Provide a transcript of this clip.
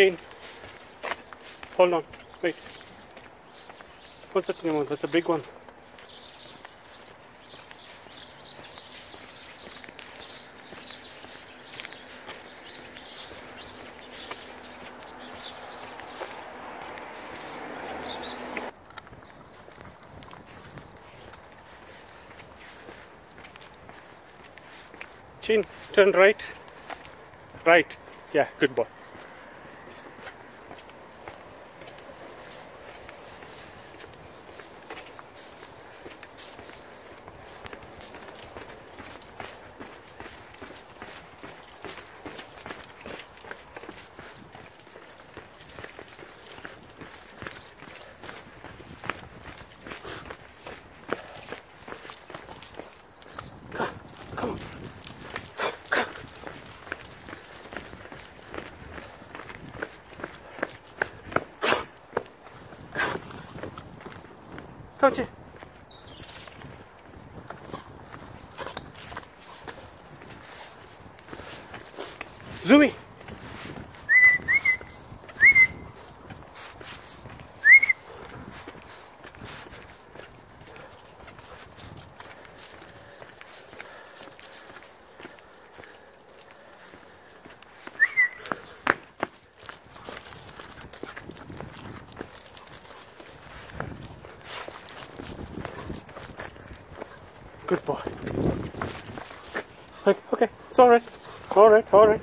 Shane. Hold on. Wait. What's that name? That's a big one. Chin, turn right. Right. Yeah, good boy. thôi chị. Zoe Good boy. Okay, okay, it's all right. All right, all right.